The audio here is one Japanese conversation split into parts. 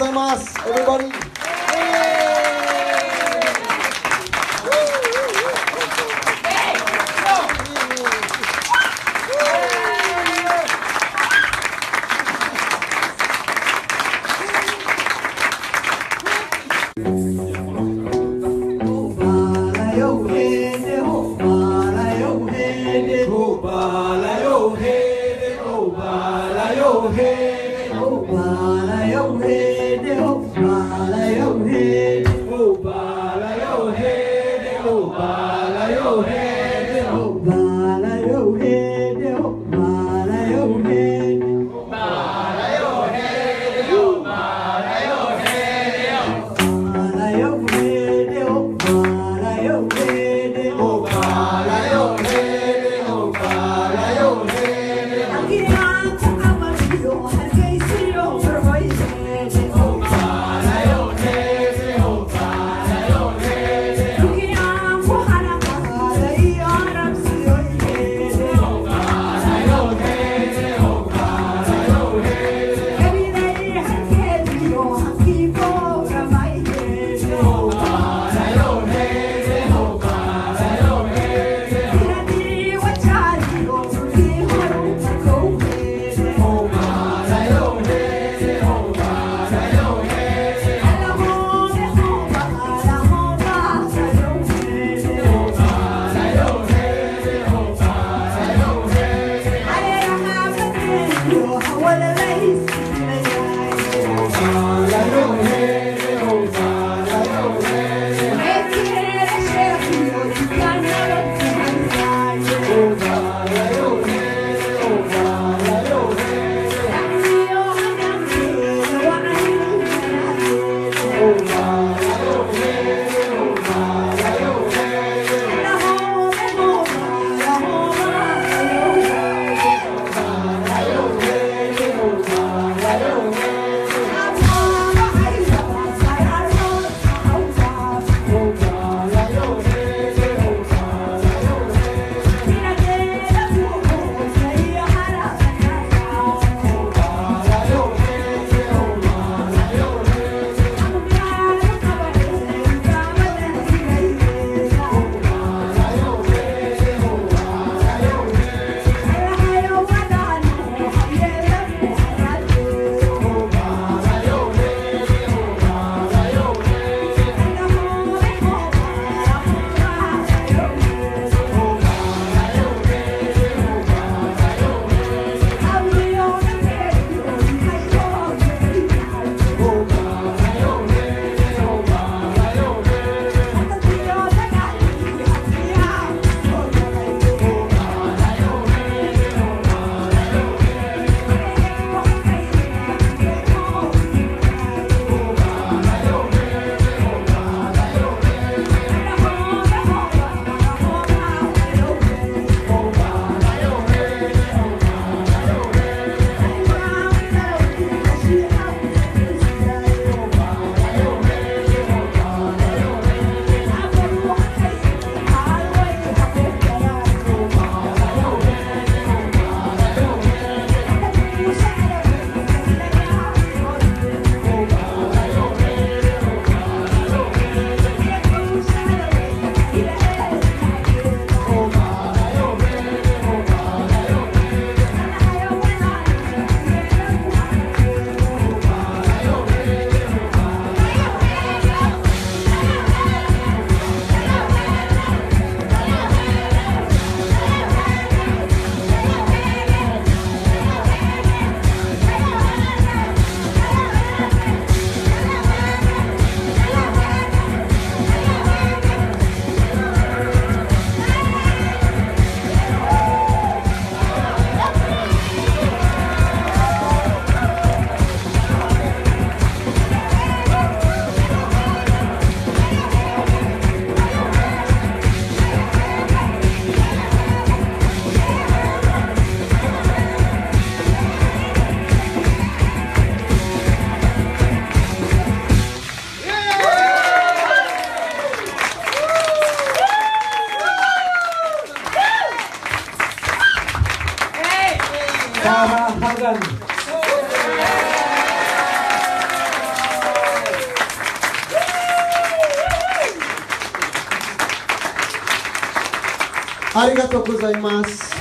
がとうございます。エブリバディ「يدهم على يمهل ありがとうございます。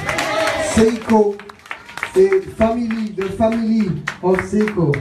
セイコ、えー、ファミリー、the family of セイコ。